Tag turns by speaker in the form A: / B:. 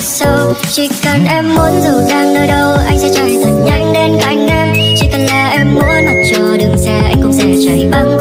A: sâu. Chỉ cần em muốn dù đang nơi đâu, anh sẽ chạy thật nhanh đến cánh em. Chỉ cần là em muốn mặt trò đường xe, anh cũng sẽ chạy băng